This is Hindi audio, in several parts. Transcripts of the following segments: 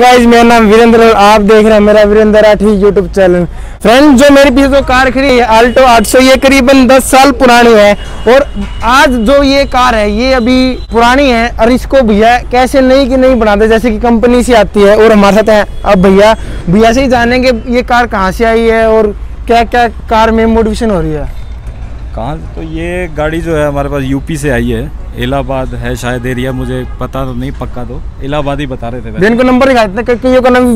गाइस, मेरा नाम वीरेंद्र और आप देख रहे हैं मेरा Virendra Rathi YouTube channel friend जो मेरे पीछे जो कार खड़ी है आल्टो 800 ये करीबन 10 साल पुरानी है। और आज जो ये कार है, ये अभी पुरानी है और इसको भैया कैसे नई की नई बनाते जैसे कि कंपनी से आती है और हमारे साथ है। अब भैया भैया से ही जानेंगे ये कार कहाँ से आई है और क्या क्या कार में मोटिवेशन हो रही है। कहाँ तो ये गाड़ी जो है हमारे पास यूपी से आई है। इलाहाबाद है शायद एरिया मुझे पता तो नहीं पक्का तो। इलाहाबाद ही बता रहे थे वैसे। दिन को नंबर कईयों का नाम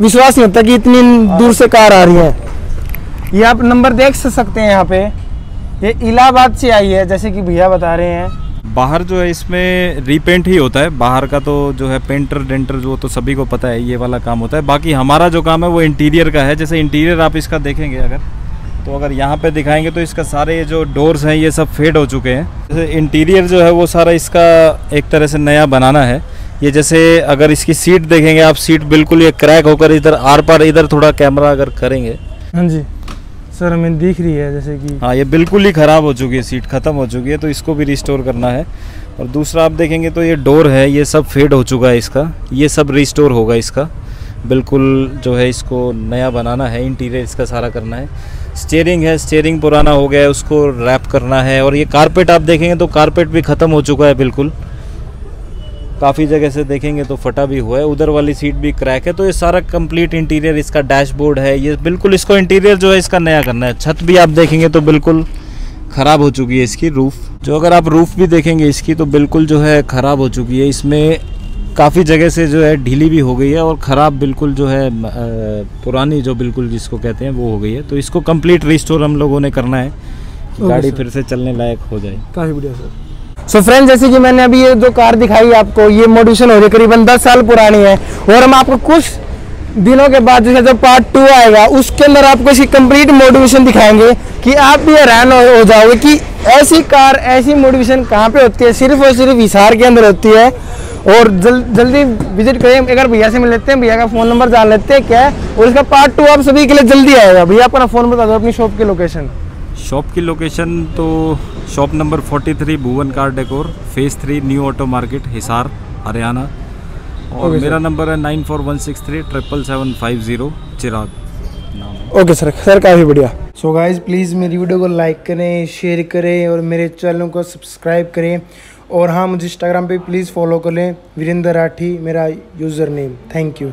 विश्वास नहीं होता कि इतनी दूर से कार आ रही है। ये आप नंबर देख सकते हैं यहाँ पे। ये इलाहाबाद से आई है जैसे कि भैया बता रहे हैं। बाहर जो है इसमें रीपेंट ही होता है। बाहर का तो जो है पेंटर डेंटर जो तो सभी को पता है ये वाला काम होता है। बाकी हमारा जो काम है वो इंटीरियर का है। जैसे इंटीरियर आप इसका देखेंगे अगर। तो अगर यहाँ पे दिखाएँगे तो इसका सारे ये जो डोर्स हैं ये सब फेड हो चुके हैं। जैसे इंटीरियर जो है वो सारा इसका एक तरह से नया बनाना है। ये जैसे अगर इसकी सीट देखेंगे आप सीट बिल्कुल ये क्रैक होकर इधर आर पार इधर थोड़ा कैमरा अगर करेंगे। हाँ जी। सर हमें दिख रही है जैसे कि हाँ ये बिल्कुल ही ख़राब हो चुकी है सीट ख़त्म हो चुकी है तो इसको भी रिस्टोर करना है। और दूसरा आप देखेंगे तो ये डोर है ये सब फेड हो चुका है इसका। ये सब रिस्टोर होगा इसका। बिल्कुल जो है इसको नया बनाना है इंटीरियर इसका सारा करना है। स्टेयरिंग है स्टेयरिंग पुराना हो गया है, उसको रैप करना है। और ये कारपेट आप देखेंगे तो कारपेट भी ख़त्म हो चुका है बिल्कुल। काफ़ी जगह से देखेंगे तो फटा भी हुआ है, उधर वाली सीट भी क्रैक है तो ये सारा कंप्लीट इंटीरियर इसका डैशबोर्ड है। ये बिल्कुल इसको इंटीरियर जो है इसका नया करना है। छत भी आप देखेंगे तो बिल्कुल ख़राब हो चुकी है इसकी रूफ़ जो अगर आप रूफ़ भी देखेंगे इसकी तो बिल्कुल जो है ख़राब हो चुकी है। इसमें काफ़ी जगह से जो है ढीली भी हो गई है और ख़राब बिल्कुल जो है पुरानी जो बिल्कुल जिसको कहते हैं वो हो गई है। तो इसको कंप्लीट रिस्टोर हम लोगों ने करना है गाड़ी फिर से चलने लायक हो जाए। काफ़ी बढ़िया सर। सो फ्रेंड जैसे कि मैंने अभी ये जो कार दिखाई आपको ये मॉडिफिकेशन हो रही है करीबन 10 साल पुरानी है। और हम आपको कुछ दिनों के बाद जैसे जब पार्ट टू आएगा उसके अंदर आपको इसकी कंप्लीट मोटिवेशन दिखाएँगे कि आप भी हैरान हो, हो जाओगे कि ऐसी कार ऐसी मोटिवेशन कहाँ पे होती है? सिर्फ़ और सिर्फ़ हिसार के अंदर होती है। और जल, जल्दी विज़िट करें अगर भैया से मिल लेते हैं भैया का फ़ोन नंबर जान लेते हैं क्या है। और इसका पार्ट टू आप सभी के लिए जल्दी आएगा। भैया अपना फ़ोन बता दो अपनी शॉप की लोकेशन शॉप की लोकेशन तो shop number 43 Bhuvan car decor phase three new auto market Hisar Haryana. और मेरा नंबर है nine four one six three triple seven five zero Chirag. Okay sir sir काफ़ी बढ़िया। सो गाइज़ प्लीज़ मेरी वीडियो को लाइक करें शेयर करें और मेरे चैनल को सब्सक्राइब करें। और हाँ मुझे इंस्टाग्राम पे प्लीज़ फॉलो कर लें। वीरेंद्र राठी, मेरा यूज़र नेम थैंक यू